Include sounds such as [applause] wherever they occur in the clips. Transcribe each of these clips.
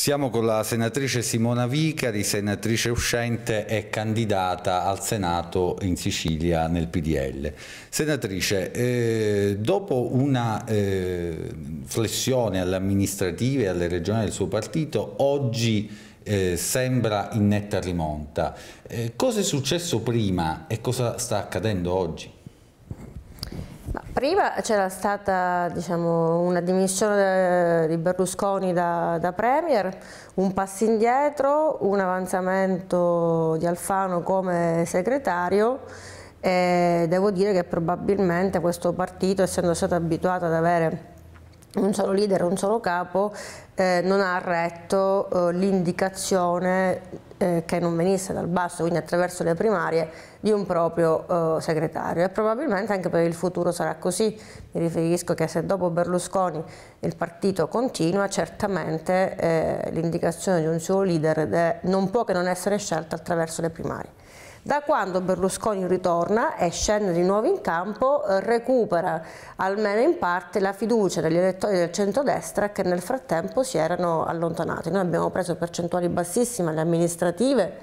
Siamo con la senatrice Simona Vicari, senatrice uscente e candidata al Senato in Sicilia nel PDL. Senatrice, eh, dopo una eh, flessione alle amministrative e alle regionali del suo partito, oggi eh, sembra in netta rimonta. Eh, cosa è successo prima e cosa sta accadendo oggi? Prima c'era stata diciamo, una dimissione di Berlusconi da, da, Premier, un passo indietro, un avanzamento di Alfano come segretario e devo dire che probabilmente questo partito, essendo stato abituato ad avere un solo leader, un solo capo, eh, non ha retto eh, l'indicazione eh, che non venisse dal basso, quindi attraverso le primarie, di un proprio eh, segretario e probabilmente anche per il futuro sarà così. Mi riferisco che se dopo Berlusconi il partito continua, certamente eh, l'indicazione di un suo leader non può che non essere scelta attraverso le primarie. Da quando Berlusconi ritorna e scende di nuovo in campo, eh, recupera almeno in parte la fiducia degli elettori del centrodestra che nel frattempo si erano allontanati. Noi abbiamo preso percentuali bassissime alle amministrative,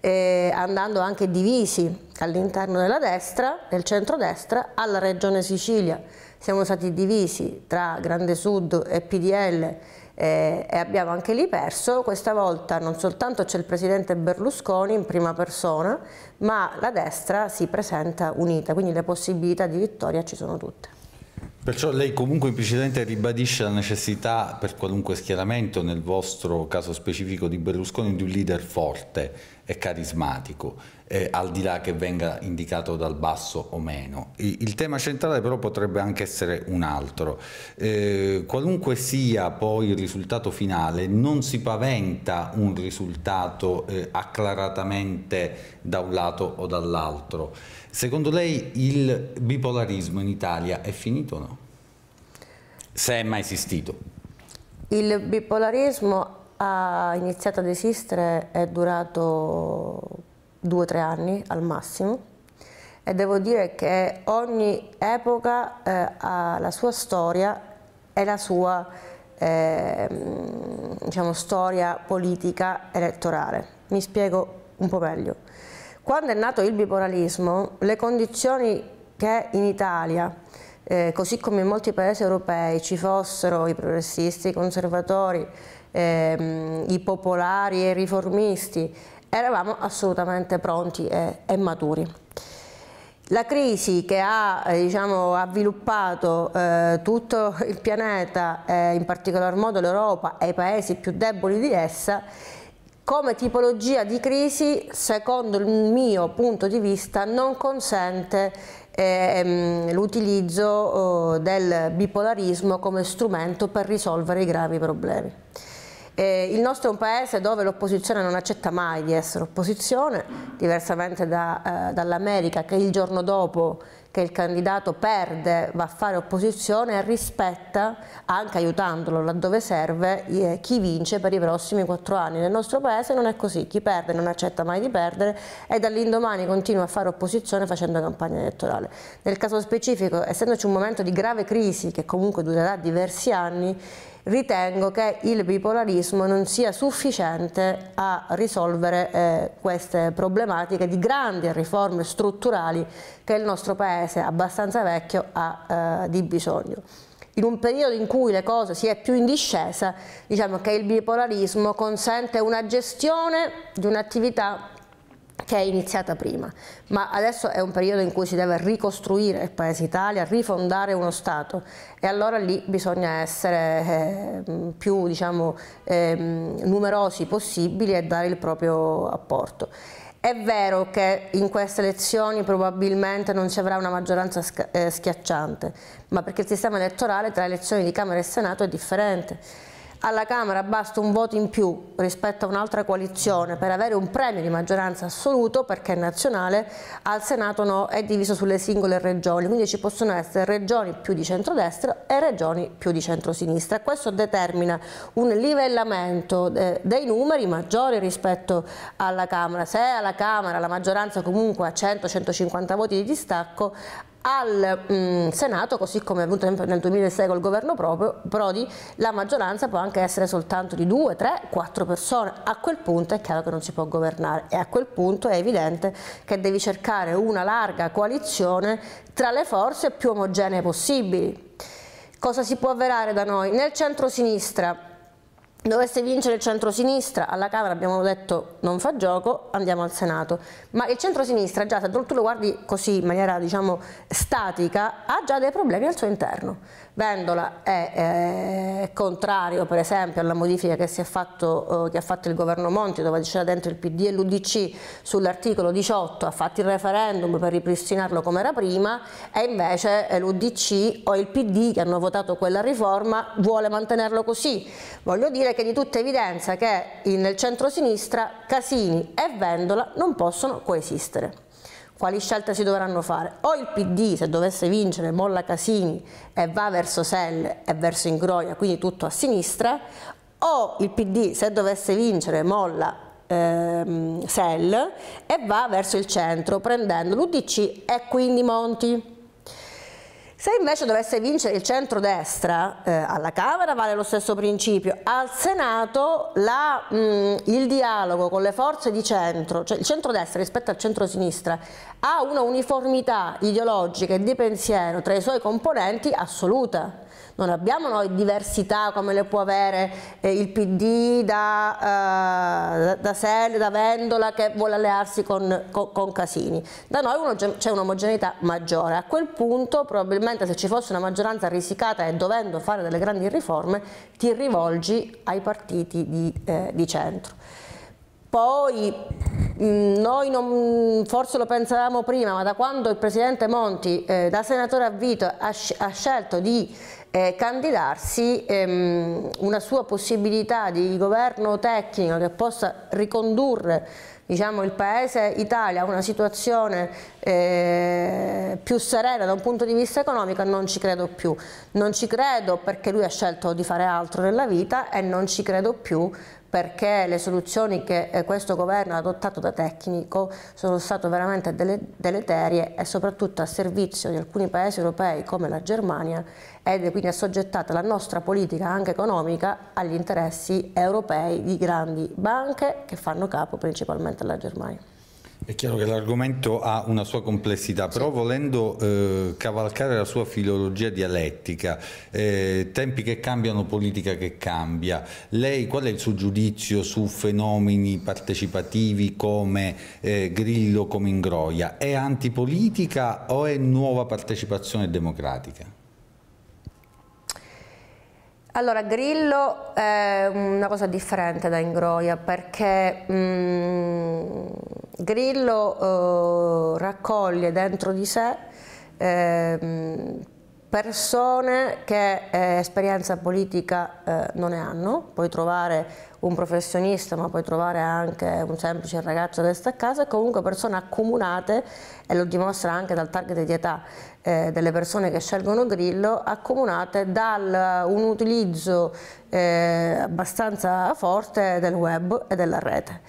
eh, andando anche divisi all'interno della destra, del centrodestra, alla regione Sicilia. Siamo stati divisi tra Grande Sud e PDL eh, e abbiamo anche lì perso, questa volta non soltanto c'è il presidente Berlusconi in prima persona, ma la destra si presenta unita, quindi le possibilità di vittoria ci sono tutte. Perciò lei comunque implicitamente ribadisce la necessità per qualunque schieramento, nel vostro caso specifico di Berlusconi, di un leader forte e carismatico, eh, al di là che venga indicato dal basso o meno. Il, tema centrale però potrebbe anche essere un altro. Eh, qualunque sia poi il risultato finale, non si paventa un risultato eh, acclaratamente da un lato o dall'altro. Secondo lei il bipolarismo in Italia è finito o no? Se è mai esistito. Il bipolarismo ha iniziato ad esistere, è durato due o tre anni al massimo e devo dire che ogni epoca eh, ha la sua storia e la sua eh, diciamo, storia politica elettorale. Mi spiego un po' meglio. Quando è nato il bipolarismo, le condizioni che in Italia, eh, così come in molti paesi europei, ci fossero i progressisti, i conservatori, ehm, i popolari e i riformisti, eravamo assolutamente pronti e, e maturi. La crisi che ha eh, diciamo, avviluppato eh, tutto il pianeta, eh, in particolar modo l'Europa e i paesi più deboli di essa, come tipologia di crisi, secondo il mio punto di vista, non consente ehm, l'utilizzo oh, del bipolarismo come strumento per risolvere i gravi problemi. Eh, il nostro è un paese dove l'opposizione non accetta mai di essere opposizione, diversamente da, eh, dall'America che il giorno dopo che il candidato perde, va a fare opposizione e rispetta, anche aiutandolo laddove serve, eh, chi vince per i prossimi quattro anni. Nel nostro paese non è così, chi perde non accetta mai di perdere e dall'indomani continua a fare opposizione facendo campagna elettorale. Nel caso specifico, essendoci un momento di grave crisi che comunque durerà diversi anni, ritengo che il bipolarismo non sia sufficiente a risolvere eh, queste problematiche di grandi riforme strutturali che il nostro paese abbastanza vecchio ha eh, di bisogno. In un periodo in cui le cose si è più in discesa, diciamo che il bipolarismo consente una gestione di un'attività che è iniziata prima, ma adesso è un periodo in cui si deve ricostruire il Paese Italia, rifondare uno Stato. E allora lì bisogna essere eh, più diciamo, eh, numerosi possibili e dare il proprio apporto. È vero che in queste elezioni probabilmente non ci avrà una maggioranza eh, schiacciante, ma perché il sistema elettorale tra elezioni di Camera e Senato è differente alla Camera basta un voto in più rispetto a un'altra coalizione per avere un premio di maggioranza assoluto perché è nazionale, al Senato no, è diviso sulle singole regioni, quindi ci possono essere regioni più di centrodestra e regioni più di centrosinistra. Questo determina un livellamento eh, dei numeri maggiori rispetto alla Camera. Se alla Camera la maggioranza comunque ha 100-150 voti di distacco, al mh, mm, Senato, così come è avvenuto nel 2006 col governo proprio, Prodi, la maggioranza può anche essere soltanto di due, tre, quattro persone. A quel punto è chiaro che non si può governare e a quel punto è evidente che devi cercare una larga coalizione tra le forze più omogenee possibili. Cosa si può avverare da noi? Nel centro-sinistra dovesse vincere il centro-sinistra, alla Camera abbiamo detto non fa gioco, andiamo al Senato, ma il centro-sinistra già se tu lo guardi così in maniera diciamo statica ha già dei problemi al suo interno. Vendola è eh, contrario per esempio alla modifica che, fatto, eh, che, ha fatto il governo Monti dove c'era dentro il PD e l'Udc sull'articolo 18, ha fatto il referendum per ripristinarlo come era prima e invece l'Udc o il PD che hanno votato quella riforma vuole mantenerlo così. Voglio dire che è di tutta evidenza che nel centro-sinistra Casini e Vendola non possono coesistere quali scelte si dovranno fare? O il PD se dovesse vincere molla Casini e va verso Selle e verso Ingroia, quindi tutto a sinistra, o il PD se dovesse vincere molla ehm, Sell e va verso il centro prendendo l'UDC e quindi Monti. Se invece dovesse vincere il centrodestra, eh, alla Camera vale lo stesso principio, al Senato la, mh, mm, il dialogo con le forze di centro, cioè il centrodestra rispetto al centrosinistra, ha una uniformità ideologica e di pensiero tra i suoi componenti assoluta non abbiamo noi diversità come le può avere eh, il PD da, eh, da Selle, da Vendola che vuole allearsi con, con, con Casini. Da noi c'è un'omogeneità maggiore. A quel punto probabilmente se ci fosse una maggioranza risicata e dovendo fare delle grandi riforme ti rivolgi ai partiti di, eh, di centro. Poi mm, noi non, forse lo pensavamo prima, ma da quando il Presidente Monti eh, da senatore a vito ha, ha scelto di eh, candidarsi ehm, una sua possibilità di governo tecnico che possa ricondurre diciamo, il Paese Italia a una situazione eh, più serena da un punto di vista economico non ci credo più. Non ci credo perché lui ha scelto di fare altro nella vita e non ci credo più perché le soluzioni che eh, questo governo ha adottato da tecnico sono state veramente deleterie e soprattutto a servizio di alcuni paesi europei come la Germania ed quindi assoggettata la nostra politica anche economica agli interessi europei di grandi banche che fanno capo principalmente alla Germania. È chiaro che l'argomento ha una sua complessità, però volendo eh, cavalcare la sua filologia dialettica, eh, tempi che cambiano, politica che cambia, lei qual è il suo giudizio su fenomeni partecipativi come eh, Grillo, come Ingroia? È antipolitica o è nuova partecipazione democratica? Allora, Grillo è una cosa differente da Ingroia perché mm, Grillo eh, raccoglie dentro di sé eh, persone che eh, esperienza politica eh, non ne hanno, puoi trovare un professionista ma puoi trovare anche un semplice ragazzo che sta a casa, comunque persone accomunate e lo dimostra anche dal target di età eh, delle persone che scelgono Grillo, accomunate da un utilizzo eh, abbastanza forte del web e della rete.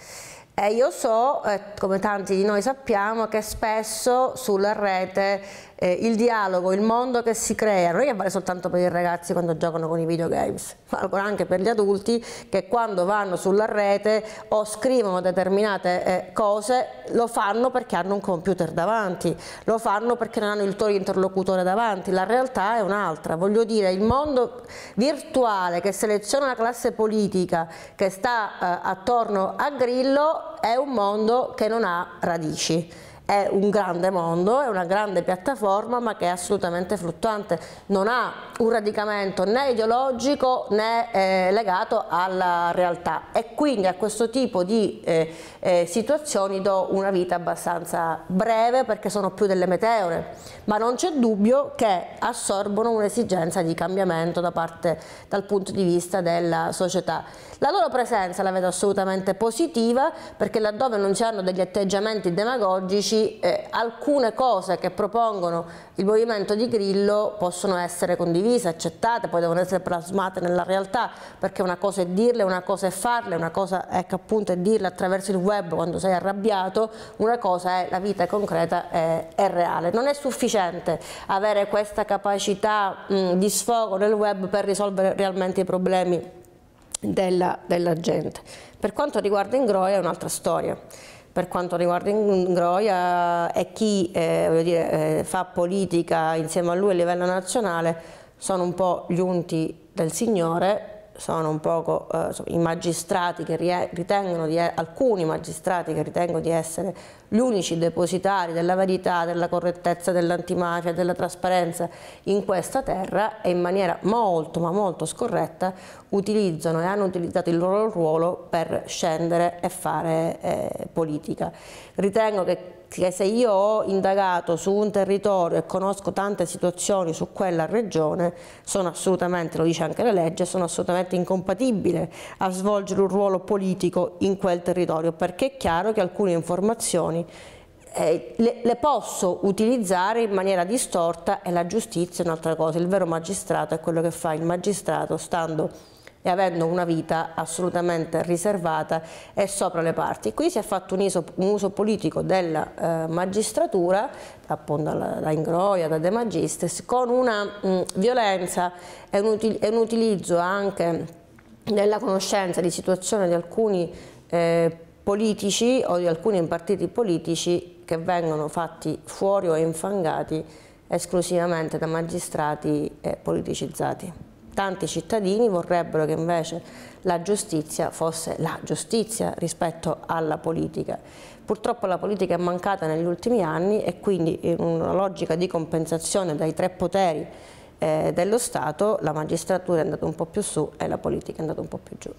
E io so, eh, come tanti di noi sappiamo, che spesso sulla rete eh, il dialogo, il mondo che si crea, non è che vale soltanto per i ragazzi quando giocano con i videogames, [laughs] ma anche per gli adulti che quando vanno sulla rete o scrivono determinate eh, cose lo fanno perché hanno un computer davanti, lo fanno perché non hanno il tuo interlocutore davanti, la realtà è un'altra, voglio dire il mondo virtuale che seleziona la classe politica che sta eh, attorno a Grillo è un mondo che non ha radici è un grande mondo, è una grande piattaforma ma che è assolutamente fluttuante, non ha un radicamento né ideologico né eh, legato alla realtà. E quindi a questo tipo di eh, eh, situazioni do una vita abbastanza breve perché sono più delle meteore, ma non c'è dubbio che assorbono un'esigenza di cambiamento da parte, dal punto di vista della società. La loro presenza la vedo assolutamente positiva perché laddove non si hanno degli atteggiamenti demagogici, eh, alcune cose che propongono il movimento di Grillo possono essere condivise, accettate, poi devono essere plasmate nella realtà perché una cosa è dirle, una cosa è farle, una cosa è che appunto è dirle attraverso il web quando sei arrabbiato, una cosa è la vita concreta e, è reale. Non è sufficiente avere questa capacità mh, di sfogo nel web per risolvere realmente i problemi della, della gente. Per quanto riguarda Ingroia è un'altra storia. Per quanto riguarda Ingroia e chi eh, dire, eh, fa politica insieme a lui a livello nazionale sono un po' gli unti del Signore sono un poco eh, i magistrati che ritengono di, alcuni magistrati che ritengono di essere gli unici depositari della verità, della correttezza, dell'antimafia, della trasparenza in questa terra e in maniera molto ma molto scorretta utilizzano e hanno utilizzato il loro ruolo per scendere e fare eh, politica. Ritengo che che se io ho indagato su un territorio e conosco tante situazioni su quella regione, sono assolutamente, lo dice anche la legge, sono assolutamente incompatibile a svolgere un ruolo politico in quel territorio, perché è chiaro che alcune informazioni eh, le, le, posso utilizzare in maniera distorta e la giustizia è un'altra cosa, il vero magistrato è quello che fa il magistrato stando e avendo una vita assolutamente riservata e sopra le parti. Qui si è fatto un uso, un uso politico della eh, magistratura, appunto da, da Ingroia, da De Magistris, con una mh, violenza e un, e un, utilizzo anche della conoscenza di situazioni di alcuni eh, politici o di alcuni partiti politici che vengono fatti fuori o infangati esclusivamente da magistrati eh, politicizzati. Tanti cittadini vorrebbero che invece la giustizia fosse la giustizia rispetto alla politica. Purtroppo la politica è mancata negli ultimi anni e quindi in una logica di compensazione dai tre poteri eh, dello Stato la magistratura è andata un po' più su e la politica è andata un po' più giù.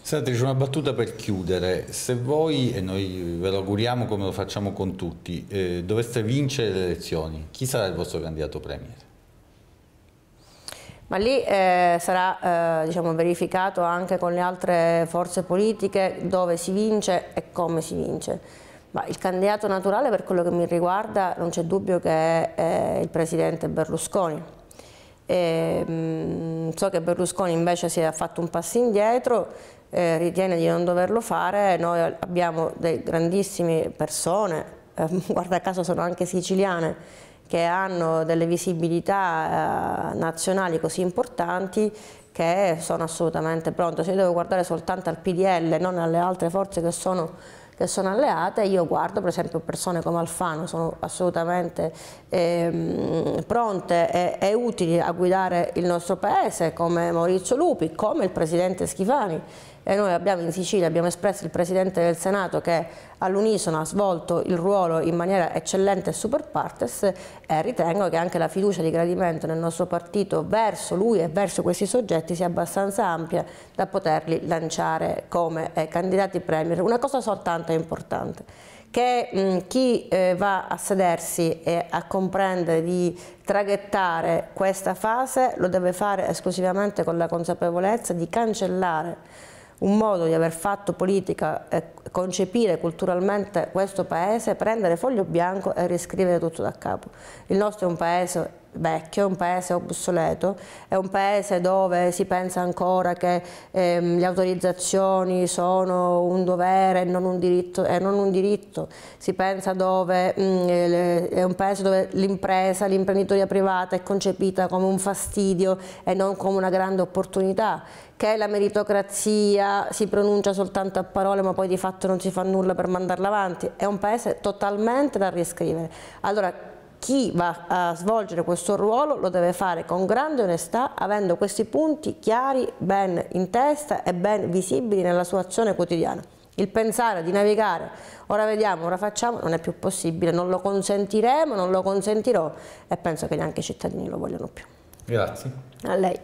Senatrice, una battuta per chiudere. Se voi, e noi ve lo auguriamo come lo facciamo con tutti, eh, doveste vincere le elezioni, chi sarà il vostro candidato premier? Ma lì eh, sarà eh, diciamo, verificato anche con le altre forze politiche dove si vince e come si vince. Ma il candidato naturale per quello che mi riguarda non c'è dubbio che è, il presidente Berlusconi. E, mh, mm, so che Berlusconi invece si è fatto un passo indietro, eh, ritiene di non doverlo fare, noi abbiamo delle grandissime persone, eh, [laughs] guarda caso sono anche siciliane, che hanno delle visibilità eh, nazionali così importanti che sono assolutamente pronte. Se io devo guardare soltanto al PDL, non alle altre forze che sono, che sono alleate, io guardo per esempio persone come Alfano, sono assolutamente eh, pronte e, e, utili a guidare il nostro paese, come Maurizio Lupi, come il Presidente Schifani e noi abbiamo in Sicilia, abbiamo espresso il Presidente del Senato che all'unisono ha svolto il ruolo in maniera eccellente e super partes e ritengo che anche la fiducia di gradimento nel nostro partito verso lui e verso questi soggetti sia abbastanza ampia da poterli lanciare come eh, candidati premier. Una cosa soltanto è importante, che mh, chi eh, va a sedersi e a comprendere di traghettare questa fase lo deve fare esclusivamente con la consapevolezza di cancellare un modo di aver fatto politica e concepire culturalmente questo paese, prendere foglio bianco e riscrivere tutto da capo. Il nostro è un paese vecchio, è un paese obsoleto, è un paese dove si pensa ancora che ehm, le autorizzazioni sono un dovere e non un diritto, e non un diritto. si pensa dove mh, mm, è un paese dove l'impresa, l'imprenditoria privata è concepita come un fastidio e non come una grande opportunità che la meritocrazia si pronuncia soltanto a parole ma poi di fatto non si fa nulla per mandarla avanti, è un paese totalmente da riscrivere. Allora chi va a svolgere questo ruolo lo deve fare con grande onestà, avendo questi punti chiari, ben in testa e ben visibili nella sua azione quotidiana. Il pensare di navigare, ora vediamo, ora facciamo, non è più possibile, non lo consentiremo, non lo consentirò e penso che neanche i cittadini lo vogliono più. Grazie. A lei.